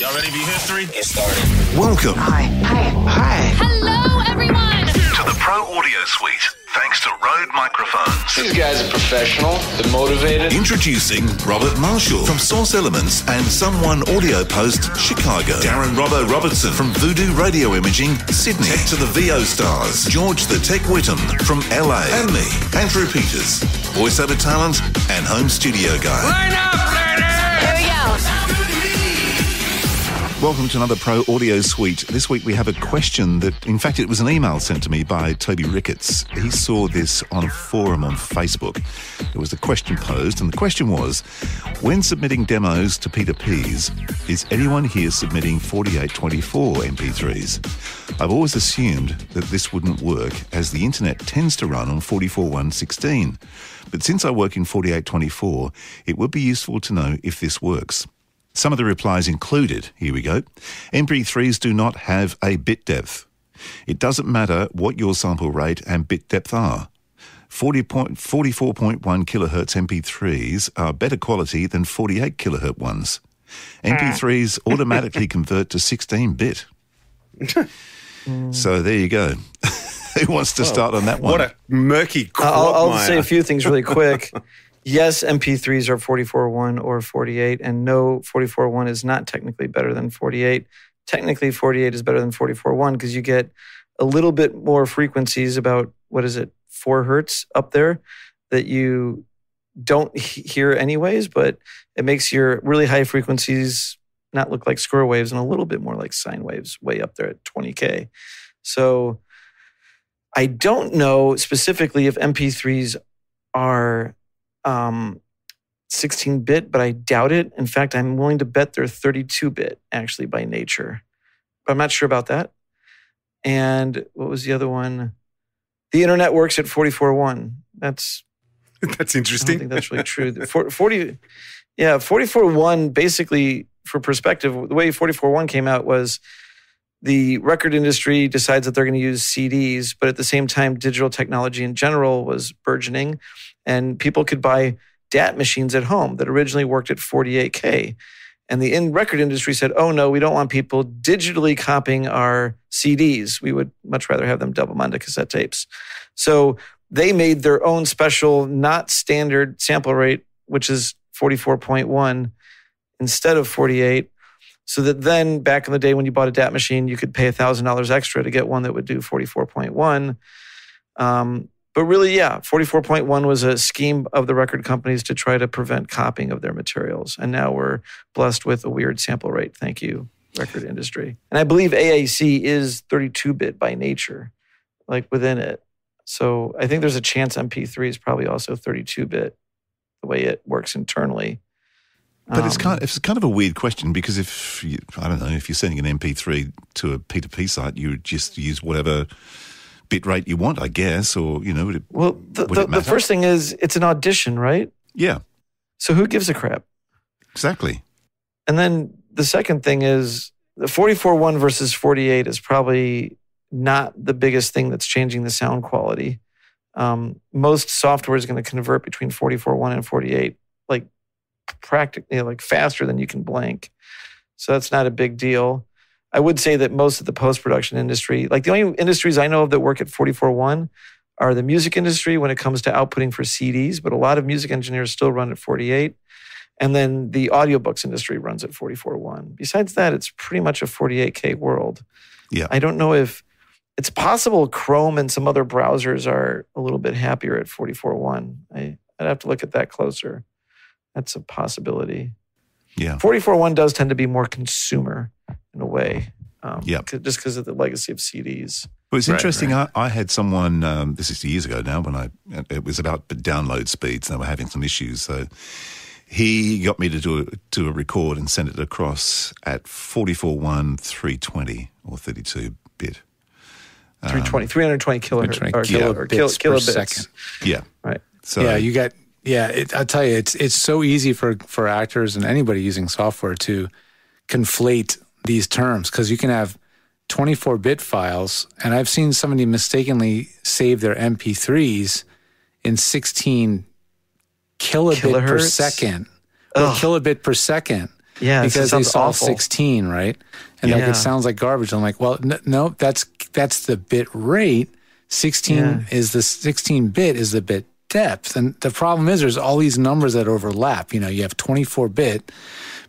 Y'all ready for your history? Get started. Welcome Hi. Hi. Hi. Hello, everyone. to the Pro Audio Suite, thanks to Rode Microphones. These guys are professional. They're motivated. Introducing Robert Marshall from Source Elements and Someone Audio Post, Chicago. Darren Robbo Robertson from Voodoo Radio Imaging, Sydney. Tech to the VO stars, George the Tech Whittam from LA. And me, Andrew Peters, voiceover talent and home studio guy. Line up, ladies! Here we go. Welcome to another Pro Audio Suite. This week we have a question that, in fact, it was an email sent to me by Toby Ricketts. He saw this on a forum on Facebook. It was a question posed, and the question was When submitting demos to P2Ps, is anyone here submitting 4824 MP3s? I've always assumed that this wouldn't work as the internet tends to run on 44116. But since I work in 4824, it would be useful to know if this works. Some of the replies included, here we go, MP3s do not have a bit depth. It doesn't matter what your sample rate and bit depth are. 40 point, 44.1 kilohertz MP3s are better quality than 48 kilohertz ones. Ah. MP3s automatically convert to 16 bit. so there you go. Who wants to start on that one? What a murky I'll, I'll say a few things really quick. yes, MP3s are 44.1 or 48, and no, 44.1 is not technically better than 48. Technically, 48 is better than 44.1 because you get a little bit more frequencies, about what is it, four hertz up there that you don't hear anyways, but it makes your really high frequencies not look like square waves and a little bit more like sine waves way up there at 20K. So I don't know specifically if MP3s are um, 16 bit, but I doubt it. In fact, I'm willing to bet they're 32 bit actually by nature. But I'm not sure about that. And what was the other one? The internet works at 44.1. That's That's interesting. I don't think that's really true. The for- 40, yeah, 44.1 basically, for perspective, the way 44.1 came out was the record industry decides that they're going to use CDs, but at the same time, digital technology in general was burgeoning, and people could buy DAT machines at home that originally worked at 48K. And the in record industry said, oh no, we don't want people digitally copying our CDs. We would much rather have them double onto cassette tapes. So they made their own special, not standard sample rate, which is 44.1 instead of 48. So that then back in the day when you bought a DAT machine, you could pay $1,000 extra to get one that would do 44.1. Um, but really, yeah, 44.1 was a scheme of the record companies to try to prevent copying of their materials. And now we're blessed with a weird sample rate. Thank you, record industry. And I believe AAC is 32 bit by nature, like within it. So I think there's a chance MP3 is probably also 32 bit, the way it works internally. But it's Um, kind, it's kind of a weird question because if you, I don't know if you're sending an MP3 to a P2P site, you would just use whatever bit rate you want, I guess, or you know, it, Well, the, the, the first thing is it's an audition, right? yeah, So who gives a crap? exactly. And then the second thing is the 44.1 versus 48 is probably not the biggest thing that's changing the sound quality. Um, most software is going to convert between 44.1 and 48, like practically like faster than you can blink. So that's not a big deal. I would say that most of the post production industry, like the only industries I know of that work at 44.1 are the music industry when it comes to outputting for CDs, but a lot of music engineers still run at 48. And then the audiobooks industry runs at 44.1. Besides that, it's pretty much a 48K world. Yeah. I don't know if it's possible Chrome and some other browsers are a little bit happier at 44.1. I, I'd have to look at that closer. That's a possibility. Yeah. 44.1 does tend to be more consumer in a way. Um, Yeah. Just because of the legacy of CDs. Well, it's Right, interesting. I, I had someone, um, this is years ago now, when I, it was about the download speeds. They were having some issues. So he got me to do a, do a record and send it across at 44.1, 320 or 32 bit. 320, 320 kilohertz 320 or, kilo, or kil, kilobits per second. Yeah. Right. So yeah, you got yeah. It, I tell you, it's it's so easy for for actors and anybody using software to conflate these terms because you can have 24 bit files, and I've seen somebody mistakenly save their MP3s in 16 kilobit per second or Ugh. kilobit per second. Yeah, because they saw awful. 16, right? And like it sounds like garbage. I'm like, well, no, that's that's the bit rate. 16 Yeah. is the 16 bit is the bit depth, and the problem is there's all these numbers that overlap. You know, you have 24 bit,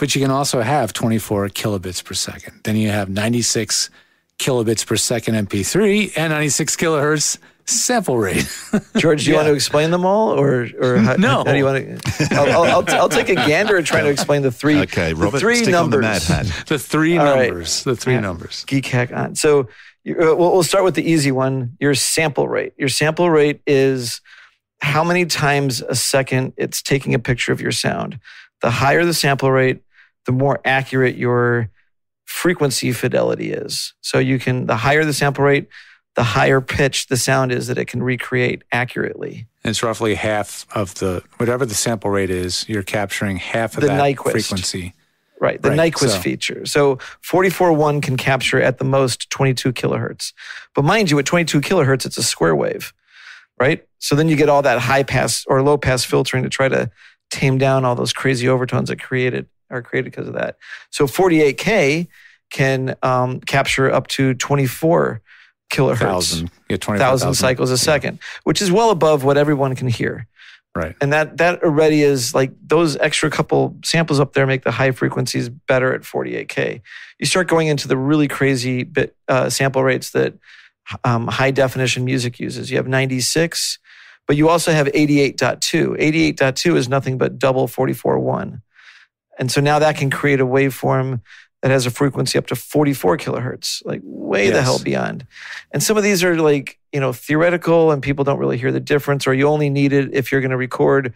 but you can also have 24 kilobits per second. Then you have 96 kilobits per second MP3 and 96 kilohertz sample rate. George, do you want to explain them all, or or how, No. how do you want to? I'll, I'll, I'll, I'll take a gander at trying to explain the three. Okay, the Robert, three stick numbers. on the Mad Hat. the three All right. numbers. The three numbers. Geek hack on. So uh, we'll, we'll start with the easy one. Your sample rate. Your sample rate is how many times a second it's taking a picture of your sound. The higher the sample rate, the more accurate your frequency fidelity is. So you can the higher the sample rate, the higher pitch the sound is that it can recreate accurately. It's roughly half of the whatever the sample rate is. You're capturing half of The that Nyquist. frequency. Right, the Right, Nyquist so- feature. So 44.1 can capture at the most 22 kilohertz. But mind you, at 22 kilohertz, it's a square wave, right? So then you get all that high pass or low pass filtering to try to tame down all those crazy overtones it created are created because of that. So 48K can um, capture up to 24 kilohertz, Thousand, yeah, twenty thousand cycles a second, which is well above what everyone can hear. Right. and that that already is like those extra couple samples up there make the high frequencies better at 48k you start going into the really crazy bit uh, sample rates that um, high definition music uses. You have 96 but you also have 88.2 88.2 is nothing but double 44.1 and so now that can create a waveform that has a frequency up to 44 kilohertz like way the hell beyond and some of these are like, you know, theoretical and people don't really hear the difference, or you only need it if you're going to record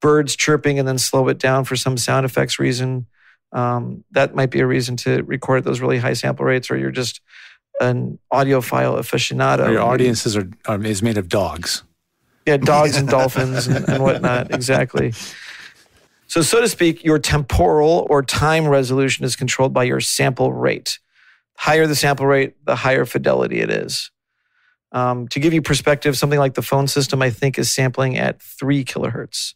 birds chirping and then slow it down for some sound effects reason. Um, that might be a reason to record those really high sample rates, or you're just an audiophile aficionado. Your audiences are, are is made of dogs. Yeah, dogs and dolphins and, and whatnot. Exactly. So, so to speak, your temporal or time resolution is controlled by your sample rate. Higher the sample rate, the higher fidelity it is. Um, to give you perspective, something like the phone system, I think, is sampling at three kilohertz,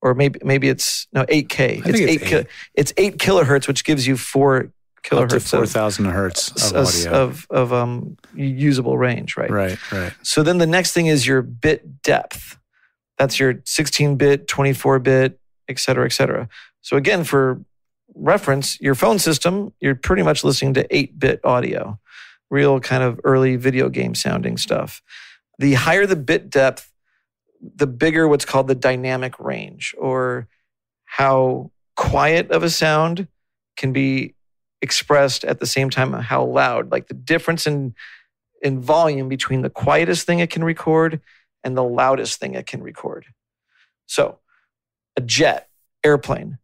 or maybe maybe it's no eight k. It's eight. ki- it's eight kilohertz, which gives you four Up to kilohertz four of, thousand hertz of of of um usable range, right? right. Right. So then the next thing is your bit depth. That's your 16 bit, 24 bit, et cetera, et cetera. So again, for reference, your phone system, you're pretty much listening to 8 bit audio, real kind of early video game sounding stuff. The higher the bit depth, the bigger what's called the dynamic range, or how quiet of a sound can be expressed at the same time how loud. Like the difference in in volume between the quietest thing it can record and the loudest thing it can record. So, a jet, airplane,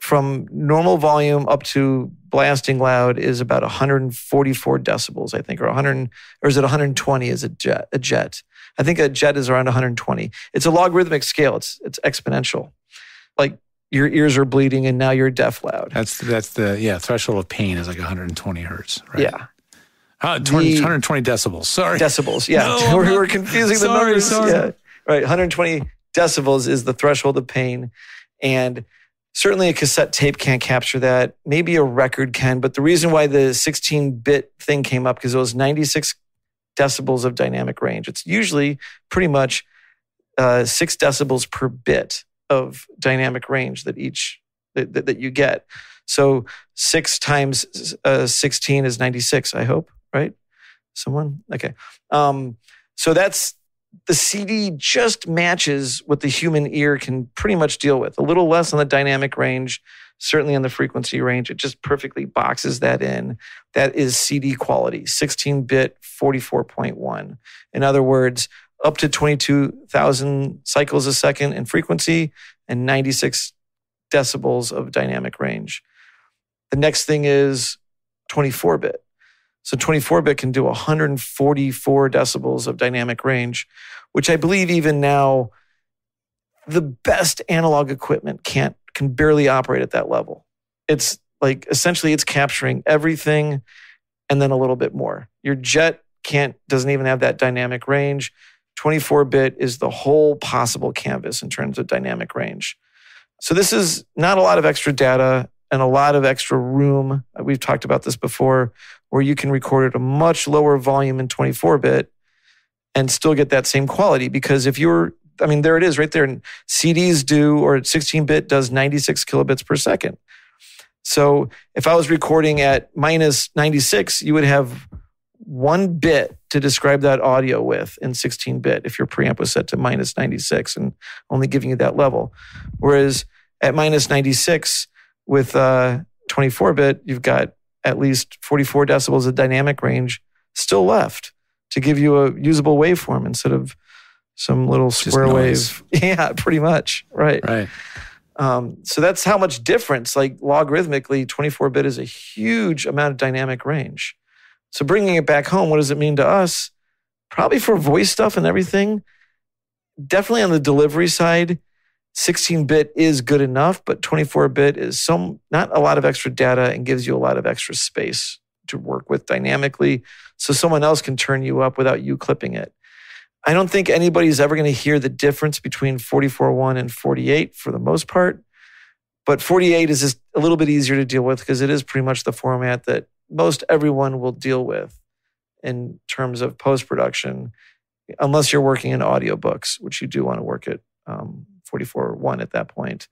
from normal volume up to blasting loud is about 144 decibels, I think, or 100, or is it 120 is a jet? A jet. I think a jet is around 120. It's a logarithmic scale. It's it's exponential. Like your ears are bleeding and now you're deaf loud. That's that's the yeah threshold of pain is like 120 hertz. Right. Yeah. Uh, 20, The- 120 decibels. Sorry. decibels. Yeah, No, we're, not- confusing the numbers. sorry. Yeah, right. 120 decibels is the threshold of pain, and certainly a cassette tape can't capture that. Maybe a record can, but the reason why the 16-bit thing came up because it was 96 decibels of dynamic range. It's usually pretty much uh, six decibels per bit of dynamic range that each that, that, that you get. So six times uh, 16 is 96. I hope, right? Someone okay. Um, so that's the CD just matches what the human ear can pretty much deal with. A little less on the dynamic range, certainly on the frequency range. It just perfectly boxes that in. That is CD quality, 16 bit, 44.1. In other words, up to 22,000 cycles a second in frequency and 96 decibels of dynamic range. The next thing is 24 bit. So 24 bit can do 144 decibels of dynamic range, which I believe even now the best analog equipment can't can barely operate at that level. It's like essentially it's capturing everything and then a little bit more. Your jet can't doesn't even have that dynamic range. 24 bit is the whole possible canvas in terms of dynamic range. So this is not a lot of extra data. and a lot of extra room. We've talked about this before, where you can record at a much lower volume in 24 bit and still get that same quality. Because if you're, I mean, there it is right there. And CDs do, or 16 bit does 96 kilobits per second. So if I was recording at minus 96, you would have one bit to describe that audio with in 16 bit if your preamp was set to minus 96 and only giving you that level. Whereas at minus 96 with uh, 24 bit, you've got at least 44 decibels of dynamic range still left to give you a usable waveform instead of some little square wave. Yeah, pretty much. Right. Right. Um, so that's how much difference, like logarithmically, 24 bit is a huge amount of dynamic range. So bringing it back home, what does it mean to us? Probably for voice stuff and everything, definitely on the delivery side, 16 bit is good enough, but 24 bit is some not a lot of extra data and gives you a lot of extra space to work with dynamically so someone else can turn you up without you clipping it. I don't think anybody's ever going to hear the difference between 44.1 and 48 for the most part. But 48 is just a little bit easier to deal with because it is pretty much the format that most everyone will deal with in terms of post production, unless you're working in audiobooks, which you do want to work at um, 44.1 at that point.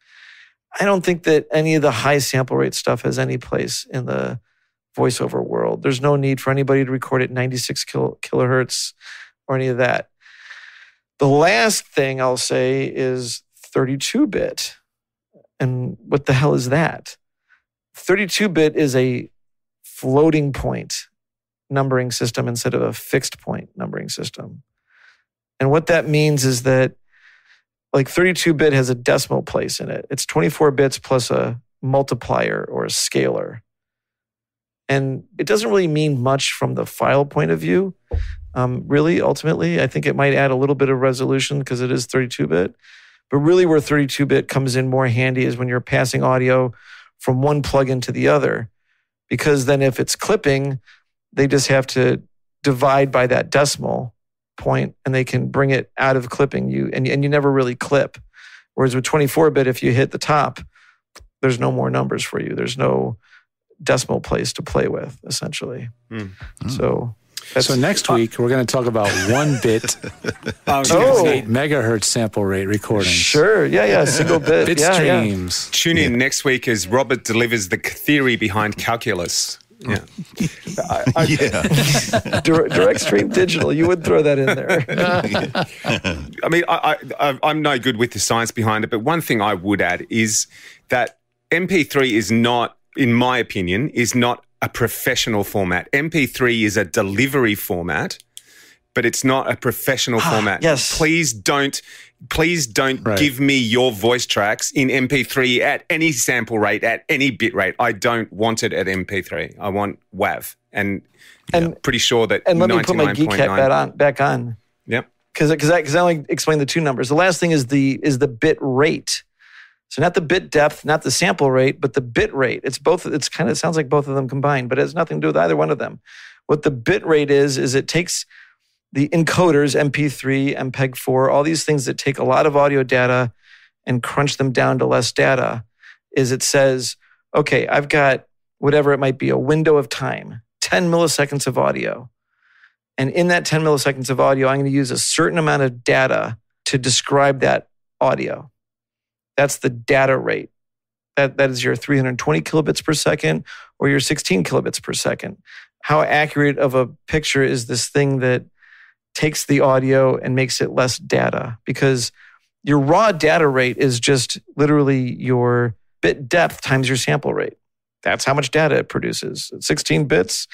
I don't think that any of the high sample rate stuff has any place in the voiceover world. There's no need for anybody to record at 96 kil- kilohertz or any of that. The last thing I'll say is 32 bit. And what the hell is that? 32 bit is a floating point numbering system instead of a fixed point numbering system. And what that means is that like 32 bit has a decimal place in it. It's 24 bits plus a multiplier or a scalar. And it doesn't really mean much from the file point of view. Um, really, ultimately, I think it might add a little bit of resolution because it is 32 bit. But really, where 32 bit comes in more handy is when you're passing audio from one plugin to the other. Because then, if it's clipping, they just have to divide by that decimal point and they can bring it out of clipping you and, and you never really clip. Whereas with 24 bit, if you hit the top, there's no more numbers for you. There's no decimal place to play with, essentially. Hmm. So that's So next week we're going to talk about one bit, I Oh. gonna say, eight megahertz sample rate recording. Sure. Yeah, yeah. Single bit. Bit yeah, yeah. streams. Tune in next week as Robert delivers the theory behind calculus. Yeah. yeah. Dir- direct stream digital. You would throw that in there. I mean, I, I, I- I'm no good with the science behind it, but one thing I would add is that MP3 is not, in my opinion, is not a professional format. MP3 is a delivery format, but it's not a professional ah, format. yes. Please don't. Please don't Right. give me your voice tracks in MP3 at any sample rate, at any bit rate. I don't want it at MP3. I want WAV. And, And- pretty sure that And let me put my geek hat back on. Back on. Yep. because because I, 'cause I only explained the two numbers. The last thing is the is the bit rate. So not the bit depth, not the sample rate, but the bit rate. It's both. It's kind of sounds like both of them combined, but it has nothing to do with either one of them. What the bit rate is is it takes the encoders, MP3, MPEG-4, all these things that take a lot of audio data and crunch them down to less data. Is it says, okay, I've got whatever it might be, a window of time, 10 milliseconds of audio. And in that 10 milliseconds of audio, I'm going to use a certain amount of data to describe that audio. That's the data rate. That, that is your 320 kilobits per second or your 16 kilobits per second. How accurate of a picture is this thing that takes the audio and makes it less data? Because your raw data rate is just literally your bit depth times your sample rate. That's how much data it produces. 16 bits,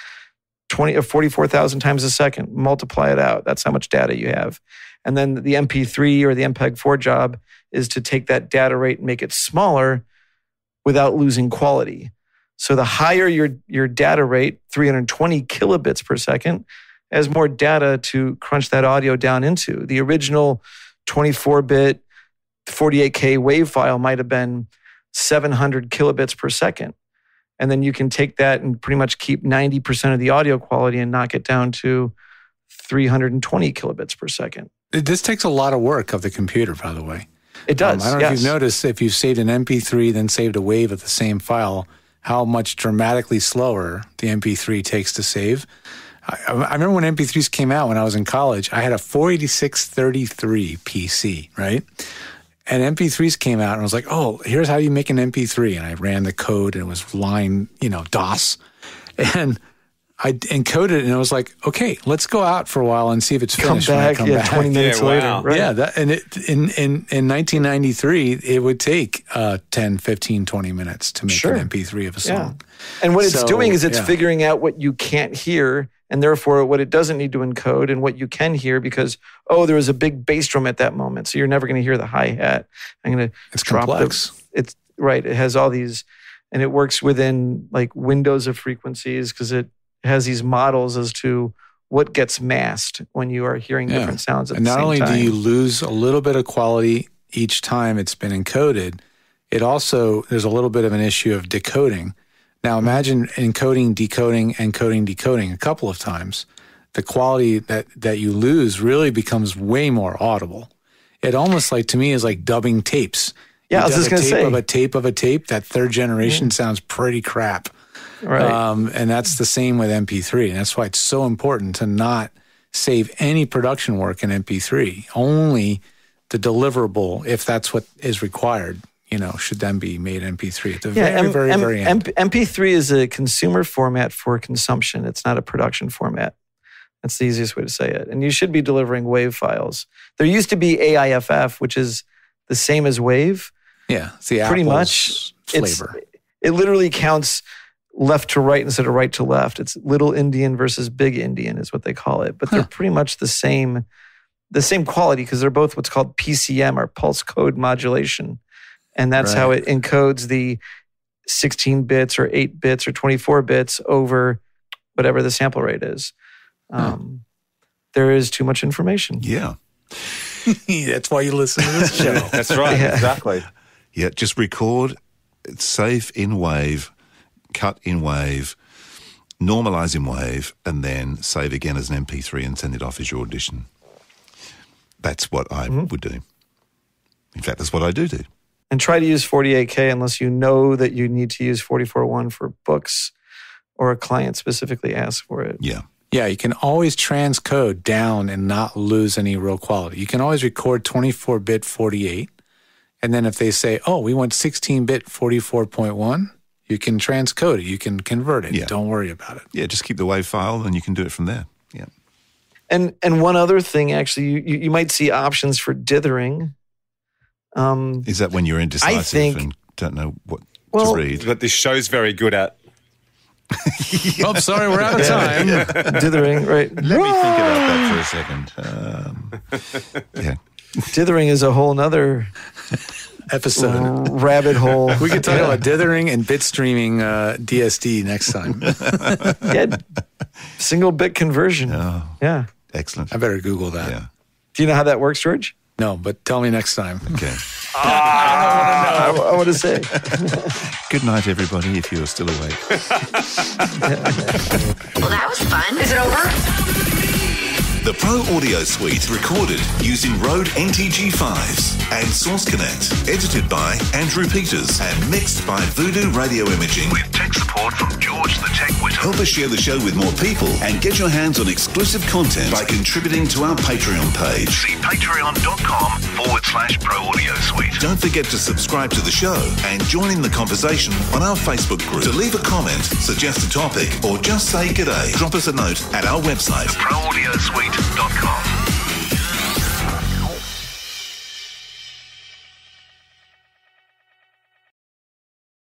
20 uh, or 44,000 times a second. Multiply it out. That's how much data you have. And then the MP3 or the MPEG-4 job is to take that data rate and make it smaller without losing quality. So the higher your your data rate, 320 kilobits per second, has more data to crunch that audio down into. The original 24-bit 48K wave file might have been 700 kilobits per second. And then you can take that and pretty much keep 90% of the audio quality and knock it down to 320 kilobits per second. This takes a lot of work of the computer, by the way. It does. Um, I don't know if you've noticed if you've saved an MP3 then saved a wave of the same file, how much dramatically slower the MP3 takes to save. I, I remember when MP3s came out when I was in college, I had a 48633 PC, right? And MP3s came out and I was like, oh, here's how you make an MP3. And I ran the code and it was line, you know, DOS. And I encoded it and I was like, okay, let's go out for a while and see if it's come finished. when I back, come yeah, back. 20 minutes Yeah, later. wow. Right. Yeah, that, and it, in, in, in 1993, it would take uh, 10, 15, 20 minutes to make Sure. an MP3 of a Yeah. song. And what it's doing is it's yeah. figuring out what you can't hear and therefore what it doesn't need to encode and what you can hear because, oh, there was a big bass drum at that moment. So you're never going to hear the hi hat. I'm going to It's drop complex. the. It's right. It has all these, and it works within like windows of frequencies because it has these models as to what gets masked when you are hearing Yeah. different sounds at And not only time. do you lose a little bit of quality each time it's been encoded, it also, there's a little bit of an issue of decoding. Now imagine encoding, decoding, encoding, decoding a couple of times. The quality that, that you lose really becomes way more audible. It almost like, to me, is like dubbing tapes. Yeah, I was just gonna tape say. of a tape of a tape. That third generation sounds pretty crap. right. Um, and that's the same with MP3. And that's why it's so important to not save any production work in MP3. Only the deliverable, if that's what is required, you know, should then be made MP3 at the very, M- very, M- very end. M- MP3 is a consumer format for consumption. It's not a production format. That's the easiest way to say it. And you should be delivering WAV files. There used to be AIFF, which is the same as WAV. yeah, it's the pretty Apple's much, flavor. it literally counts left to right instead of right to left. It's little endian versus big endian is what they call it. But they're pretty much the same, the same quality because they're both what's called PCM or pulse code modulation. And that's how it encodes the 16 bits or 8 bits or 24 bits over whatever the sample rate is. Um, There is too much information. Yeah. that's why you listen to this show. That's right. Yeah. Exactly. Yeah. Just record, save in wave, cut in wave, normalize in wave, and then save again as an MP3 and send it off as your audition. That's what I would do. In fact, that's what I do do. And try to use 48K unless you know that you need to use 44.1 for books or a client specifically asks for it. Yeah. Yeah, you can always transcode down and not lose any real quality. You can always record 24 bit 48. And then if they say, oh, we want 16 bit 44.1, you can transcode it. You can convert it. Yeah. Don't worry about it. Yeah. Just keep the wave file and you can do it from there. Yeah. And and one other thing, actually, you, you, you might see options for dithering. Um, Is that when you're indecisive think- and don't know what Well- to read? But this show's very good at. Oh, sorry, we're out of time. dithering, right? Let me think about that for a second. Um, yeah. Dithering is a whole nother Episode. rabbit hole. We could talk about dithering and bit streaming uh, DSD next time. yeah, single bit conversion. Oh, Yeah. excellent. I better Google that. Yeah. Do you know how that works, George? No, but tell me next time. Okay. Ah. I, I want to say. Good night, everybody, if you're still awake. Well, that was fun. Is it over? The Pro Audio Suite recorded using Rode NTG5s and Source Connect. Edited by Andrew Peters and mixed by Voodoo Radio Imaging. Tech support from George the Tech Wizard. Help us share the show with more people and get your hands on exclusive content by contributing to our Patreon page. See patreon.com forward slash pro audio suite. Don't forget to subscribe to the show and join in the conversation on our Facebook group. To leave a comment, suggest a topic, or just say g'day, drop us a note at our website. Proaudiosuite.com.